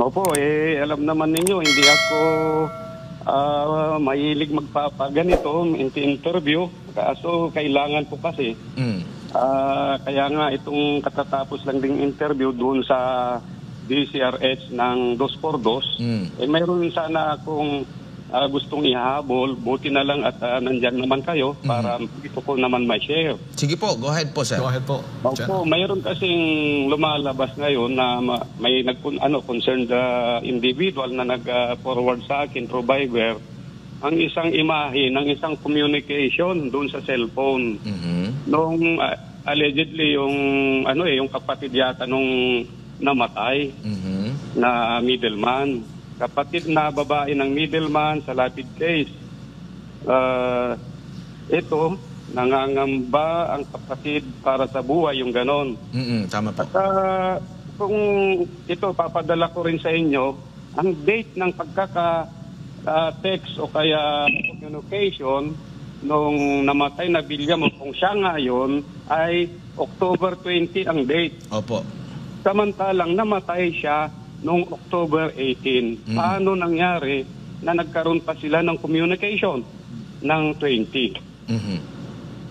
Opo, eh, alam naman ninyo, hindi ako ah, mahilig magpapaganito, interview. Kaso kailangan po kasi. Mm. Ah, kaya nga itong katatapos lang ding interview doon sa DCRH ng 2x2, Mm. eh mayroon sana akong ah, gustong ihabol. Buti na lang at ah, nandyan naman kayo para ito ko naman may share. Sige po, go ahead po, sir. Go ahead po. Opo, mayroon kasing lumalabas ngayon na ma- may nag ano concerned uh, individual na nag-forward sa akin through Viber ang isang imahe ng isang communication doon sa cellphone Mhm. nung uh, allegedly yung ano eh yung kapatid yata nung namatay Mhm. na middleman. Kapatid na babae ng middleman sa lapid case. Ah, ito, nangangamba ang kapatid para sa buhay, yung ganon. Mhm, Tama po. At ah, kung ito, papadala ko rin sa inyo, ang date ng pagkaka-text o kaya communication nung namatay na Bilyam, kung siya ngayon, ay October 20 ang date. Opo. Samantalang namatay siya noong October 18. Mm. Paano nangyari na nagkaroon pa sila ng communication ng 20? Mhm.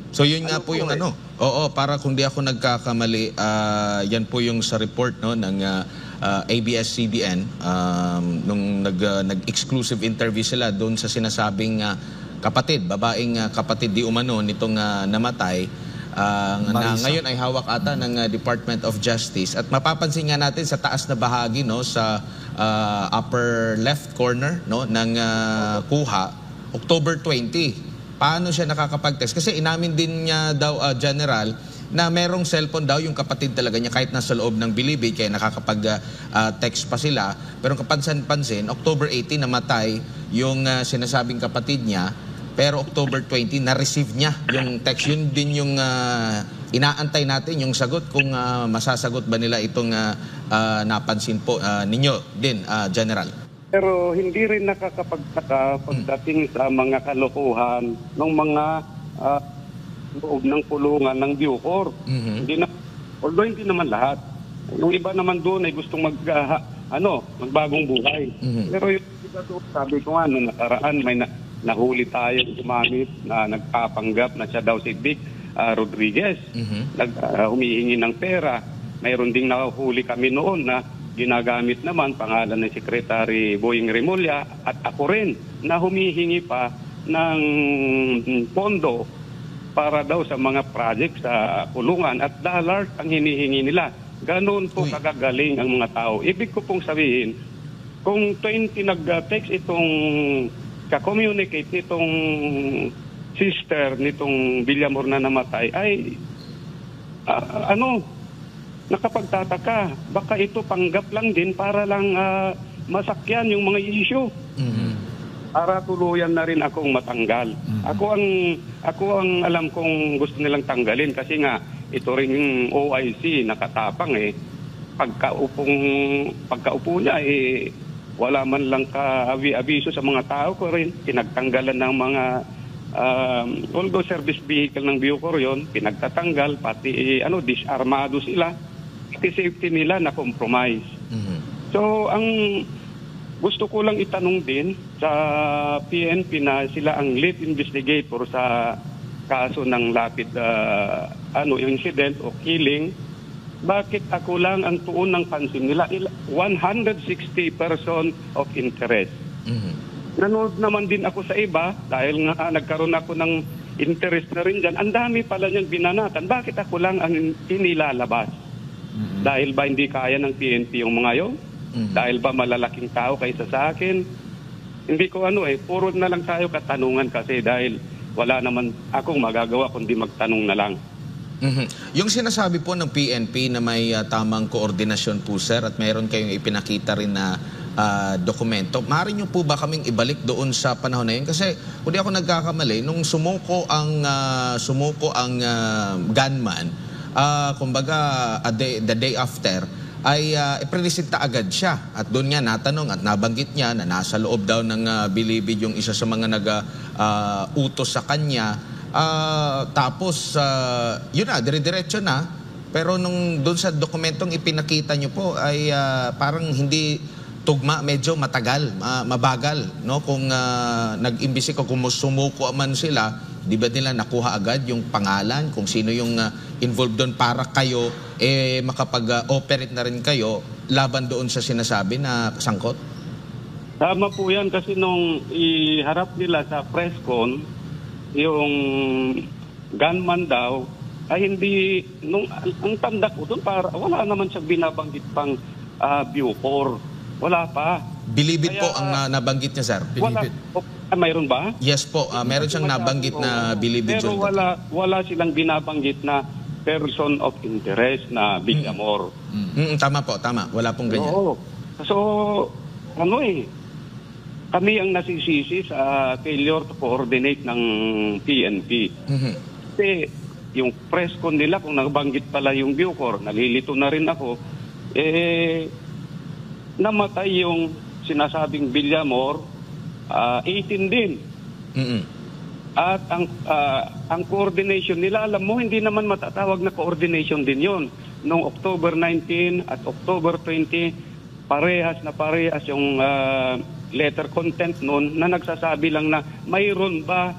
So yun nga Ano po po yung eh? ano. Oo, para kung di ako nagkakamali, ah, yan po yung sa report no ng ah, ah, ABS-CBN um, nung nag ah, nag-exclusive interview sila doon sa sinasabing ah, kapatid, babaeng ah, kapatid di umano nitong ah, namatay. Na Marisa. ngayon ay hawak ata ng ah, Department of Justice at mapapansin nga natin sa taas na bahagi no sa ah, upper left corner no ng ah, kuha October 20 paano siya nakakapag-text? Kasi inamin din niya daw, uh, General, na merong cellphone daw yung kapatid talaga niya kahit nasa loob ng bilibid kaya nakakapag-text pa sila. Pero kapansan-pansin, October 18 namatay yung uh, sinasabing kapatid niya pero October 20 na-receive niya yung text. Yun din yung uh, inaantay natin yung sagot kung uh, masasagot ba nila itong uh, uh, napansin po uh, ninyo din, uh, General. Pero hindi rin nakakapagtaka pagdating sa mga kalokohan ng mga ah, loob ng pulungan ng Bucor. Mhm. Hindi na, although hindi naman lahat. Yung iba naman doon ay gustong mag, ah, ano, magbagong buhay. Mhm. Pero yung iba doon, sabi ko nga, nung nakaraan, may na, nahuli tayo gumamit na nagpapanggap na siya daw si Vic ah, Rodriguez. Mhm. Nag, ah, humihingi ng pera. Mayroon ding nahuli kami noon na ginagamit naman pangalan ng Secretary Boying Remulla at ako rin na humihingi pa ng pondo para daw sa mga project sa kulungan at dollars ang hinihingi nila. Ganoon po Uy. kagagaling ang mga tao. Ibig ko pong sabihin, kung 20 nag-text itong ka-communicate nitong sister nitong Villamor na namatay ay ah, ano nakapagtataka baka ito panggap lang din para lang ah, masakyan yung mga issue Mhm. para tuluyan na rin akong matanggal. Ako ang ako ang alam kong gusto nilang tanggalin kasi nga ito rin yung OIC nakatapang eh pagkaupong pagkaupo niya eh wala man lang ka abiso sa mga tao ko rin pinagtanggalan ng mga um, although service vehicle ng Bucor yon pinagtatanggal pati ano disarmado sila pati safety nila na compromise Mhm. So, ang gusto ko lang itanong din sa PNP na sila ang lead investigator sa kaso ng lapid ah, ano incident o killing. Bakit ako lang ang tuon ng pansin nila? Il- 160 person of interest. Mhm. Nanood naman din ako sa iba dahil nga nagkaroon ako ng interest na rin dyan. Ang dami pala niyang binanatan. Bakit ako lang ang inilalabas? Dahil ba hindi kaya ng PNP yung mga yun? Mhm. Dahil ba malalaking tao kaysa sa akin? Hindi ko ano eh, puro na lang tayo katanungan kasi dahil wala naman akong magagawa kundi magtanong na lang. Mhm. Yung sinasabi po ng PNP na may ah, tamang koordinasyon po sir at mayroon kayong ipinakita rin na ah, dokumento, maaari nyo po ba kaming ibalik doon sa panahon na yun? Kasi kung ako nagkakamali, nung sumuko ang, ah, sumuko ang ah, gunman, ah, kumbaga a day- the day after, ay uh, ipreresenta agad siya. At doon nga natanong at nabanggit niya na nasa loob daw ng ah, bilibid yung isa sa mga nag-utos sa kanya. Ah, tapos, ah, yun na, dire-diretso na. Pero nung doon sa dokumentong ipinakita niyo po ay ah, parang hindi tugma medyo matagal, ma- mabagal, no? Kung ah, nag-imbisi ko kung sumuko man sila, di ba nila nakuha agad yung pangalan, kung sino yung ah, involved doon para kayo eh makapag-operate na rin kayo laban doon sa sinasabi na sangkot? Tama po yan kasi nung iharap nila sa press con, yung gunman daw, ay hindi, nung, ang tanda ko doon, para, wala naman siya binabanggit pang ah, Bucor. Wala pa. Bilibid Kaya- po ang na- nabanggit niya, sir. Wala, Bilibid. ah, mayroon ba? Yes po, ah, meron siyang nabanggit na bilibid Pero wala, wala silang binabanggit na person of interest na Villamor. Mm, tama po, tama. Wala pong ganyan. Oo. So, ano eh, kami ang nasisisi sa failure to coordinate ng PNP. Mhm. Kasi yung press con nila, kung nabanggit pala yung Bucor, nalilito na rin ako, eh, namatay yung sinasabing Villamor, ah, 18 din. Mm-mm. At ang ah, ang coordination nila, alam mo, hindi naman matatawag na coordination din yon. Noong October 19 at October 20, parehas na parehas yung ah, letter content noon na nagsasabi lang na mayroon ba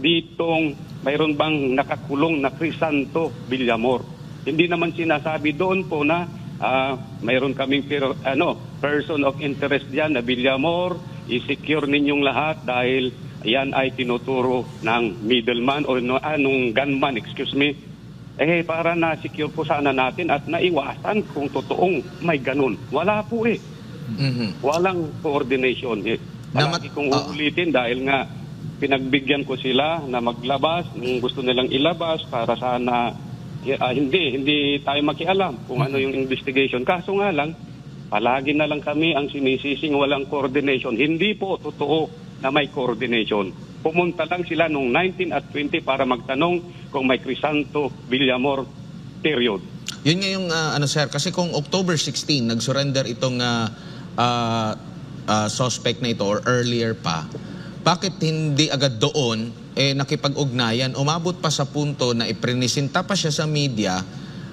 ditong, mayroon bang nakakulong na Crisanto Villamor. Hindi naman sinasabi doon po na ah, mayroon kaming per- ano, person of interest diyan na Villamor, i-secure ninyong lahat dahil yan ay tinuturo ng middleman o no, anong gunman, excuse me. Eh, para na-secure po sana natin at naiwasan kung totoong may ganun. Wala po eh. Mhm. Walang coordination. Eh, Namat- palagi kong Ah. uulitin dahil nga pinagbigyan ko sila na maglabas kung gusto nilang ilabas para sana ah, hindi hindi tayo makialam kung ano yung investigation. Kaso nga lang, palagi na lang kami ang sinisising walang coordination. Hindi po totoo na may coordination. Pumunta lang sila nung 19 at 20 para magtanong kung may Crisanto Villamor period. Yun nga yung ah, ano sir, kasi kung October 16 nag-surrender itong ah, ah, ah, suspect na ito or earlier pa, bakit hindi agad doon eh nakipag-ugnayan, umabot pa sa punto na iprinisinta pa siya sa media,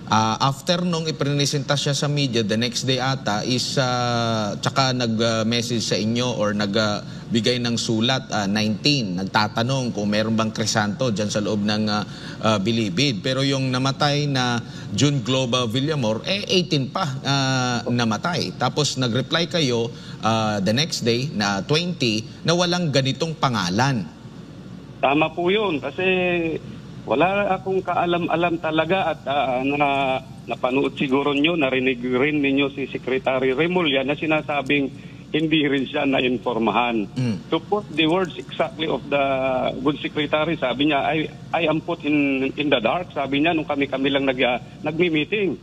Ah, after nung iprinisinta siya sa media, the next day ata is ah, tsaka nag-message sa inyo or nagbigay ng sulat ah, 19, nagtatanong kung meron bang krisanto dyan sa loob ng ah, ah, Bilibid. Pero yung namatay na June Global Villamor, eh 18 pa ah, namatay. Tapos nag-reply kayo ah, the next day na 20 na walang ganitong pangalan. Tama po yun kasi wala akong kaalam-alam talaga at ah, na napanood siguro nyo, narinig rin ninyo si Secretary Remulla na sinasabing hindi rin siya na-informahan. Mm. To put the words exactly of the good secretary, sabi niya, I, I am put in, in the dark. Sabi niya, nung kami-kami lang nag, ah, nagmi-meeting.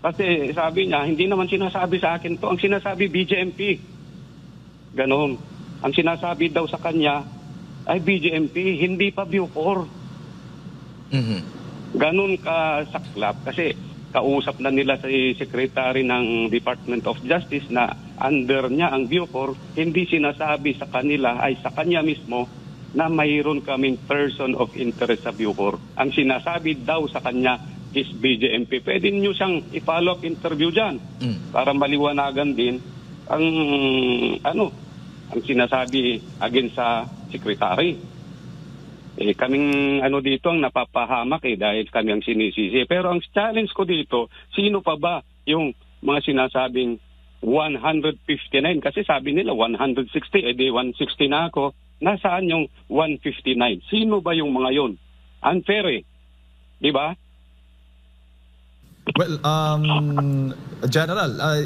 Kasi sabi niya, hindi naman sinasabi sa akin to. Ang sinasabi, BJMP. Ganon. Ang sinasabi daw sa kanya ay BJMP, hindi pa Bucor. Mhm. Ganon ka saklap kasi kausap na nila si Secretary ng Department of Justice na under niya ang Bucor, hindi sinasabi sa kanila ay sa kanya mismo na mayroon kaming person of interest sa Bucor. Ang sinasabi daw sa kanya is BJMP. Pwede niyo siyang i-follow up interview dyan Mm. para maliwanagan din ang ano ang sinasabi against sa secretary. Eh, kaming ano dito ang napapahamak eh dahil kami ang sinisisi. Pero ang challenge ko dito, sino pa ba yung mga sinasabing 159? Kasi sabi nila 160, eh di 160 na ako. Nasaan yung 159? Sino ba yung mga yon? Unfair eh. Di ba? Well, um, General, uh,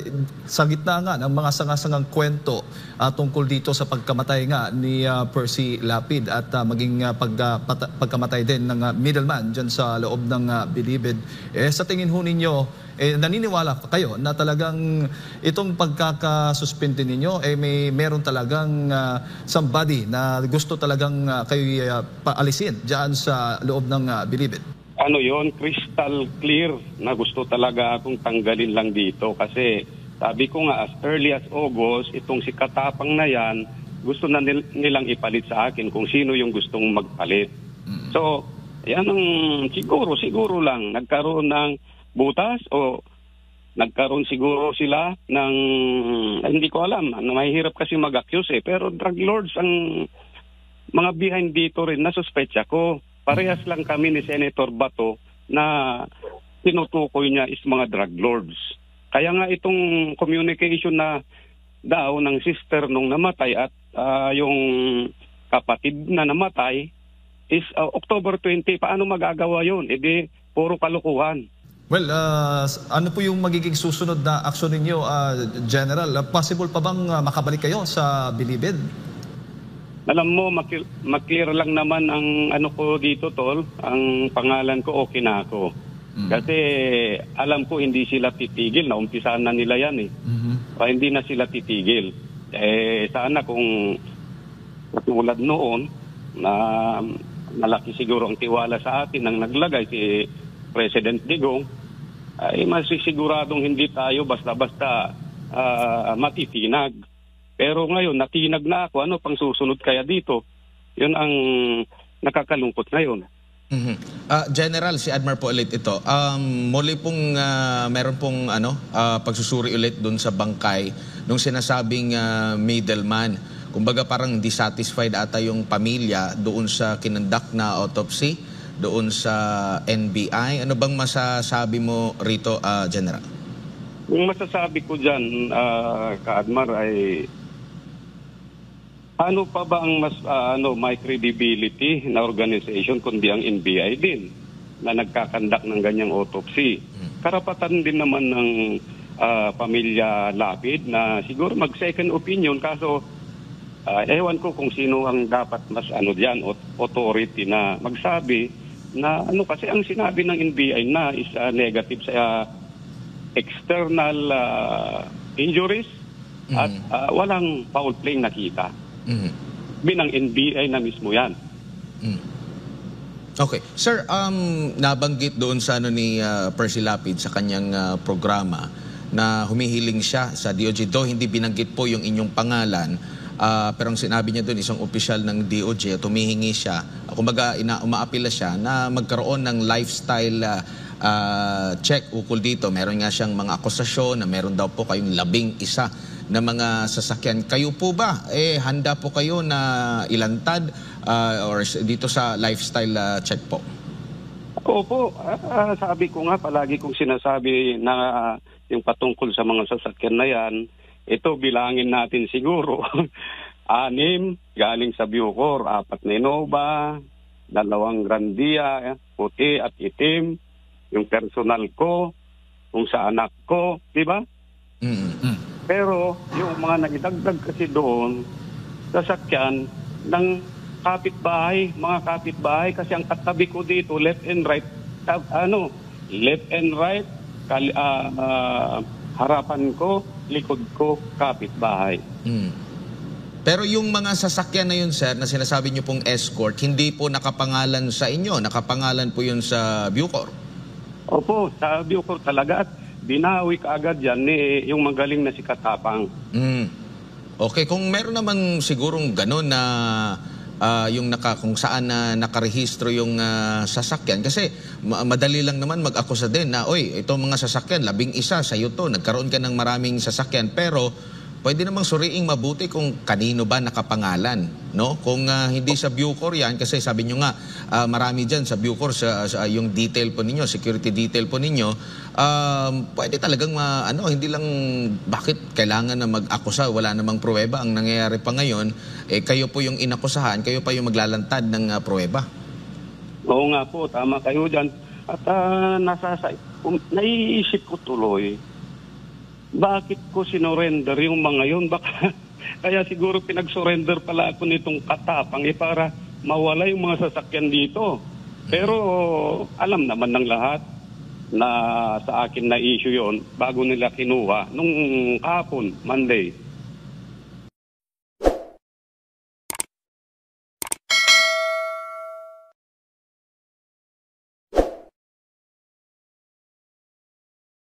sa gitna nga ng mga sangasangang kwento uh, tungkol dito sa pagkamatay nga ni uh, Percy Lapid at uh, maging uh, pag, uh, pagkamatay din ng uh, middleman dyan sa loob ng uh, Bilibid, eh, sa tingin ho ninyo, eh, naniniwala kayo na talagang itong pagkakasuspindi ninyo, eh, may meron talagang uh, somebody na gusto talagang uh, kayo uh, paalisin dyan sa loob ng uh, Bilibid? Ano yon crystal clear na gusto talaga akong tanggalin lang dito kasi sabi ko nga as early as August itong si Katapang na yan gusto na nil- nilang ipalit sa akin kung sino yung gustong magpalit. So, yan ang siguro, siguro lang nagkaroon ng butas o nagkaroon siguro sila ng, hindi ko alam, ano, mahihirap kasi mag-accuse eh. Pero drug lords ang mga behind dito rin, nasuspecha ko. Parehas lang kami ni Senator Bato na tinutukoy niya is mga drug lords. Kaya nga itong communication na daw ng sister nung namatay at ah, yung kapatid na namatay is ah, October 20. Paano magagawa yun? E di, puro kalukuhan. Well, s- ano po yung magiging susunod na aksyon ninyo, ah, General? Possible pa bang makabalik kayo sa Bilibid? Alam mo, makil- maklear lang naman ang ano ko dito, Tol. Ang pangalan ko, okay na ako. Kasi alam ko hindi sila titigil. Naumpisahan na nila yan eh. Mhm. O, hindi na sila titigil. Eh, sana kung tulad noon, na malaki siguro ang tiwala sa atin nang naglagay si President Digong, ay masisiguradong hindi tayo basta-basta ah, matitinag. Pero ngayon, natinag na ako. Ano pang susunod kaya dito? Yun ang nakakalungkot ngayon. Mhm. Ah, General, si Admar po ulit ito. Um, muli pong ah, meron pong ano, ah, pagsusuri ulit doon sa bangkay nung sinasabing ah, middleman. Kumbaga parang dissatisfied ata yung pamilya doon sa kinandak na autopsy, doon sa NBI. Ano bang masasabi mo rito, ah, General? Yung masasabi ko dyan, ah, Kaadmar, ay ano pa ba ang mas ah, ano may credibility na organization kundi ang NBI din na nagkakandak ng ganyang autopsy. Karapatan din naman ng ah, pamilya Lapid na siguro mag second opinion kaso ah, ewan ko kung sino ang dapat mas ano diyan authority na magsabi na ano kasi ang sinabi ng NBI na is ah, negative sa ah, external ah, injuries at ah, walang foul play nakita. Mhm. Binang NBI na mismo yan. Okay. Sir, um, nabanggit doon sa ano ni uh, Percy Lapid sa kanyang uh, programa na humihiling siya sa DOJ. Do hindi binanggit po yung inyong pangalan. ah, pero ang sinabi niya doon, isang opisyal ng DOJ, at humihingi siya, uh, kumbaga ina, umaapila siya na magkaroon ng lifestyle ah, ah, check ukol dito. Meron nga siyang mga akusasyon na meron daw po kayong labing isa na mga sasakyan. Kayo po ba, eh, handa po kayo na ilantad ah, or dito sa lifestyle ah, check po? Opo, ah, sabi ko nga palagi kong sinasabi na ah, yung patungkol sa mga sasakyan na yan, ito bilangin natin siguro. Anim, galing sa Bucor, apat na Innova, dalawang Grandia, puti at itim, yung personal ko, kung sa anak ko, di ba? Mm. Pero yung mga naidagdag kasi doon, sasakyan ng kapitbahay, mga kapitbahay, kasi ang katabi ko dito, left and right, tab- ano, left and right, kali, ah, ah, harapan ko, likod ko, kapitbahay. Mm. Pero yung mga sasakyan na yun, sir, na sinasabi niyo pong escort, hindi po nakapangalan sa inyo, nakapangalan po yun sa Bucor. Opo, sa Bucor talaga at binawi ka agad yan ni yung magaling na si Katapang. Mm. Okay, kung meron naman sigurong gano'n na ah, yung naka, kung saan na nakarehistro yung ah, sasakyan. Kasi ma- madali lang naman mag-akusa din na, oy, itong mga sasakyan, labing isa, sa'yo to, nagkaroon ka ng maraming sasakyan. Pero pwede namang suriing mabuti kung kanino ba nakapangalan. No? Kung ah, hindi sa Bucor yan, kasi sabi nyo nga, ah, marami dyan sa Bucor, sa, sa- yung detail po ninyo, security detail po ninyo, um, pwede talagang ma, ano, hindi lang bakit kailangan na mag-akusa, wala namang pruweba. Ang nangyayari pa ngayon, eh, kayo po yung inakusahan, kayo pa yung maglalantad ng ah, pruweba. Oo nga po, tama kayo dyan. At uh, nasasa, um, naiisip ko tuloy, bakit ko sinorender yung mga yun? Baka, kaya siguro pinag-surrender pala ako nitong katapang eh, para mawala yung mga sasakyan dito. Pero alam naman ng lahat na sa akin na issue yon bago nila kinuha nung hapon, Monday.